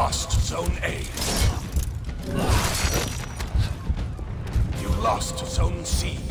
lost Zone A. You lost Zone C.